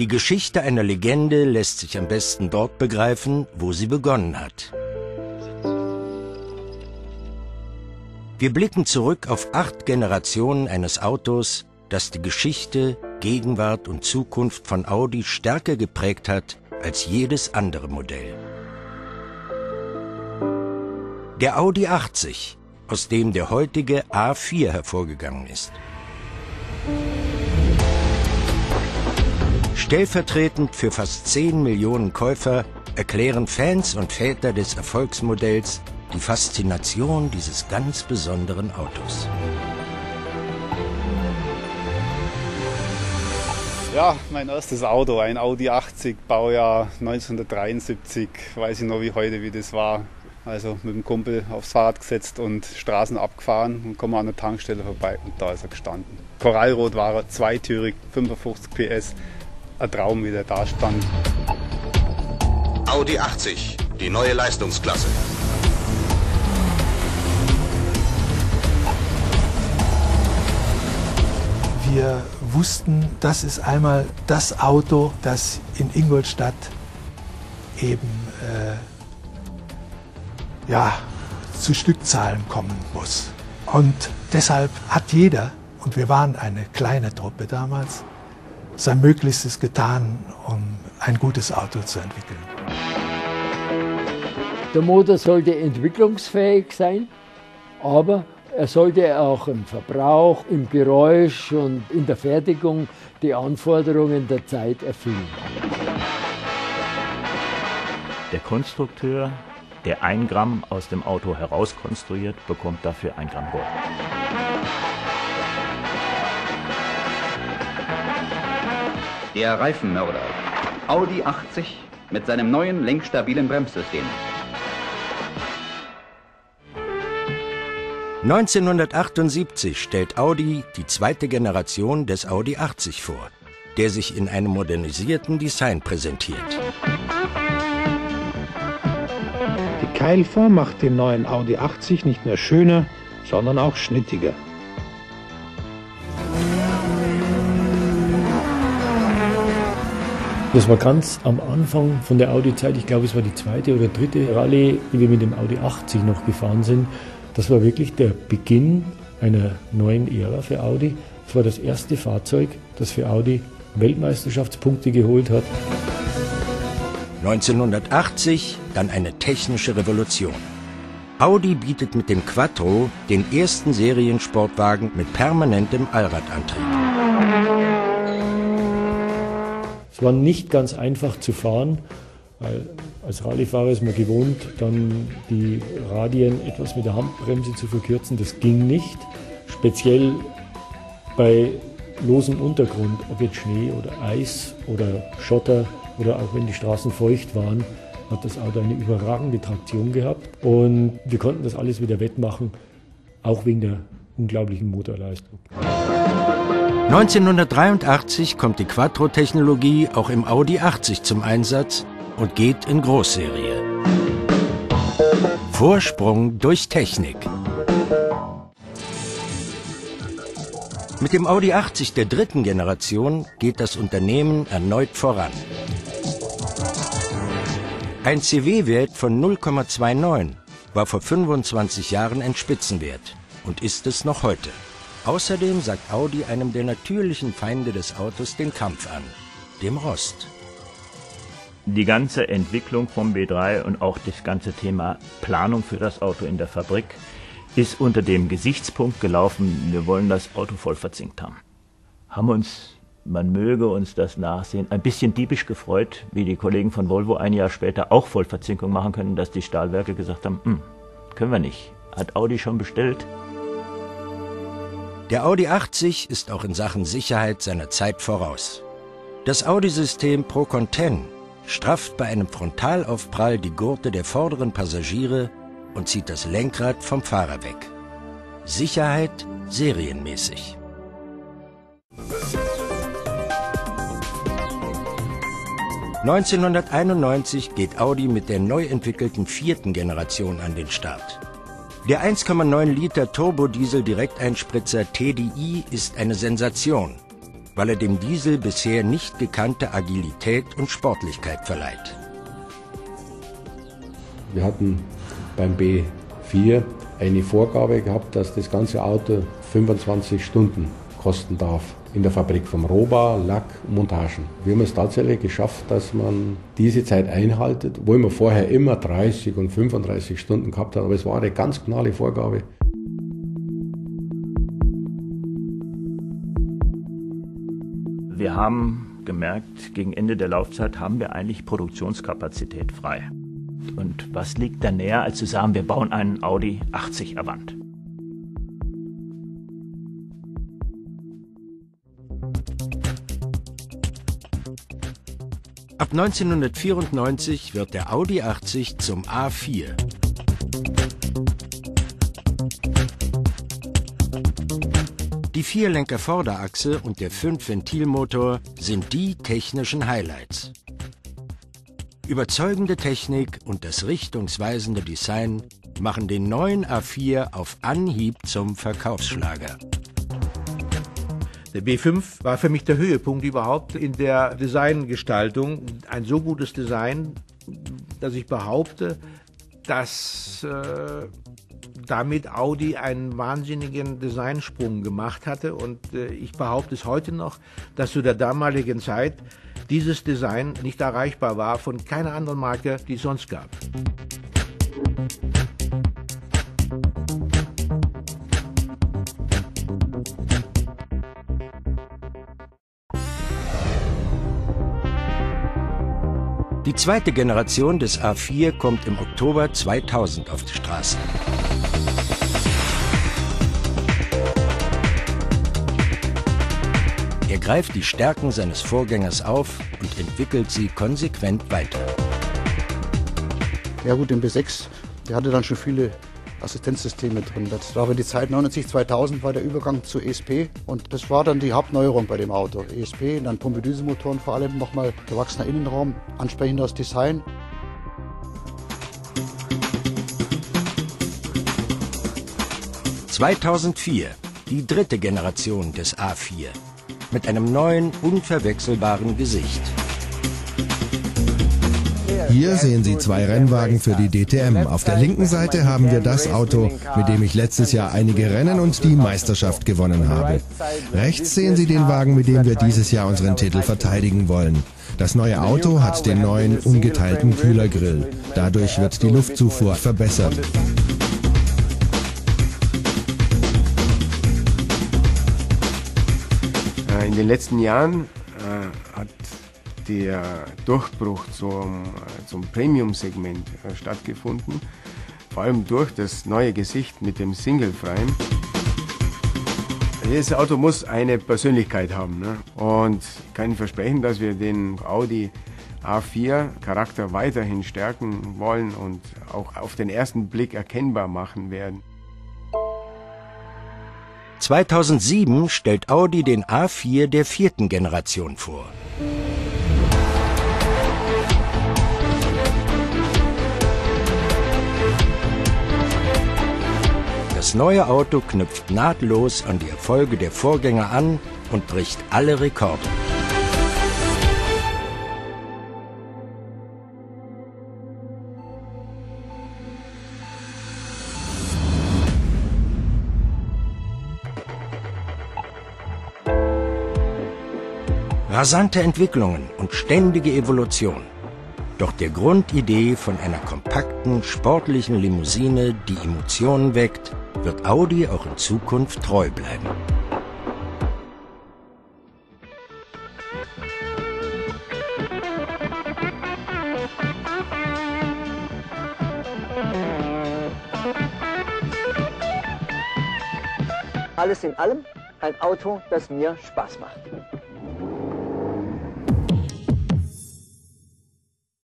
Die Geschichte einer Legende lässt sich am besten dort begreifen, wo sie begonnen hat. Wir blicken zurück auf acht Generationen eines Autos, das die Geschichte, Gegenwart und Zukunft von Audi stärker geprägt hat als jedes andere Modell. Der Audi 80, aus dem der heutige A4 hervorgegangen ist. Stellvertretend für fast 10 Millionen Käufer erklären Fans und Väter des Erfolgsmodells die Faszination dieses ganz besonderen Autos. Ja, mein erstes Auto, ein Audi 80, Baujahr 1973. Weiß ich noch wie heute, wie das war. Also mit dem Kumpel aufs Fahrrad gesetzt und Straßen abgefahren und komme an der Tankstelle vorbei und da ist er gestanden. Korallrot war er, zweitürig, 55 PS. Ein Traum, wie der da stand. Audi 80, die neue Leistungsklasse. Wir wussten, das ist einmal das Auto, das in Ingolstadt eben äh, ja, zu Stückzahlen kommen muss. Und deshalb hat jeder, und wir waren eine kleine Truppe damals, sein Möglichstes getan, um ein gutes Auto zu entwickeln. Der Motor sollte entwicklungsfähig sein, aber er sollte auch im Verbrauch, im Geräusch und in der Fertigung die Anforderungen der Zeit erfüllen. Der Konstrukteur, der ein Gramm aus dem Auto herauskonstruiert, bekommt dafür ein Gramm Gold. Der Reifenmörder. Audi 80 mit seinem neuen lenkstabilen Bremssystem. 1978 stellt Audi die zweite Generation des Audi 80 vor, der sich in einem modernisierten Design präsentiert. Die Keilform macht den neuen Audi 80 nicht nur schöner, sondern auch schnittiger. Das war ganz am Anfang von der Audi-Zeit, ich glaube es war die zweite oder dritte Rallye, die wir mit dem Audi 80 noch gefahren sind. Das war wirklich der Beginn einer neuen Ära für Audi. Es war das erste Fahrzeug, das für Audi Weltmeisterschaftspunkte geholt hat. 1980 dann eine technische Revolution. Audi bietet mit dem Quattro den ersten Seriensportwagen mit permanentem Allradantrieb. War nicht ganz einfach zu fahren, weil als Rallyefahrer ist man gewohnt, dann die Radien etwas mit der Handbremse zu verkürzen. Das ging nicht. Speziell bei losem Untergrund, ob jetzt Schnee oder Eis oder Schotter oder auch wenn die Straßen feucht waren, hat das Auto eine überragende Traktion gehabt. Und wir konnten das alles wieder wettmachen, auch wegen der unglaublichen Motorleistung. 1983 kommt die Quattro-Technologie auch im Audi 80 zum Einsatz und geht in Großserie. Vorsprung durch Technik. Mit dem Audi 80 der dritten Generation geht das Unternehmen erneut voran. Ein CW-Wert von 0,29 war vor 25 Jahren ein Spitzenwert und ist es noch heute. Außerdem sagt Audi einem der natürlichen Feinde des Autos den Kampf an, dem Rost. Die ganze Entwicklung vom B3 und auch das ganze Thema Planung für das Auto in der Fabrik ist unter dem Gesichtspunkt gelaufen, wir wollen das Auto voll verzinkt haben. Haben uns, man möge uns das nachsehen, ein bisschen diebisch gefreut, wie die Kollegen von Volvo ein Jahr später auch Vollverzinkung machen können, dass die Stahlwerke gesagt haben, hm, können wir nicht. Hat Audi schon bestellt? Der Audi 80 ist auch in Sachen Sicherheit seiner Zeit voraus. Das Audi-System Pro-Conten strafft bei einem Frontalaufprall die Gurte der vorderen Passagiere und zieht das Lenkrad vom Fahrer weg. Sicherheit serienmäßig. ...1991 geht Audi mit der neu entwickelten vierten Generation an den Start. Der 1,9 Liter Turbodiesel Direkteinspritzer TDI ist eine Sensation, weil er dem Diesel bisher nicht gekannte Agilität und Sportlichkeit verleiht. Wir hatten beim B4 eine Vorgabe gehabt, dass das ganze Auto 25 Stunden kosten darf in der Fabrik vom Rohbau, Lack, Montagen. Wir haben es tatsächlich geschafft, dass man diese Zeit einhaltet, wo man vorher immer 30 und 35 Stunden gehabt hat, aber es war eine ganz knalle Vorgabe. Wir haben gemerkt, gegen Ende der Laufzeit haben wir eigentlich Produktionskapazität frei. Und was liegt da näher, als zu sagen, wir bauen einen Audi 80 Avant? Ab 1994 wird der Audi 80 zum A4. Die Vierlenker-Vorderachse und der Fünf-Ventilmotor sind die technischen Highlights. Überzeugende Technik und das richtungsweisende Design machen den neuen A4 auf Anhieb zum Verkaufsschlager. Der B5 war für mich der Höhepunkt überhaupt in der Designgestaltung. Ein so gutes Design, dass ich behaupte, dass äh, damit Audi einen wahnsinnigen Designsprung gemacht hatte. Und äh, ich behaupte es heute noch, dass zu der damaligen Zeit dieses Design nicht erreichbar war von keiner anderen Marke, die es sonst gab. Die zweite Generation des A4 kommt im Oktober 2000 auf die Straße. Er greift die Stärken seines Vorgängers auf und entwickelt sie konsequent weiter. Ja gut, im B6, der hatte dann schon viele Assistenzsysteme drin. Das war für die Zeit 99, 2000 war der Übergang zu ESP und das war dann die Hauptneuerung bei dem Auto. ESP, dann Pumpedüsemotoren vor allem, nochmal gewachsener Innenraum, ansprechendes Design. ...2004, die dritte Generation des A4 mit einem neuen, unverwechselbaren Gesicht. Hier sehen Sie zwei Rennwagen für die DTM. Auf der linken Seite haben wir das Auto, mit dem ich letztes Jahr einige Rennen und die Meisterschaft gewonnen habe. Rechts sehen Sie den Wagen, mit dem wir dieses Jahr unseren Titel verteidigen wollen. Das neue Auto hat den neuen ungeteilten Kühlergrill. Dadurch wird die Luftzufuhr verbessert. In den letzten Jahren der Durchbruch zum, äh, zum Premium-Segment äh, stattgefunden, vor allem durch das neue Gesicht mit dem Single-Frame. Jedes Auto muss eine Persönlichkeit haben ne? und ich kann Ihnen versprechen, dass wir den Audi A4 Charakter weiterhin stärken wollen und auch auf den ersten Blick erkennbar machen werden. 2007 stellt Audi den A4 der vierten Generation vor. Das neue Auto knüpft nahtlos an die Erfolge der Vorgänger an und bricht alle Rekorde. Rasante Entwicklungen und ständige Evolution. Doch der Grundidee von einer kompakten, sportlichen Limousine, die Emotionen weckt, wird Audi auch in Zukunft treu bleiben. Alles in allem ein Auto, das mir Spaß macht.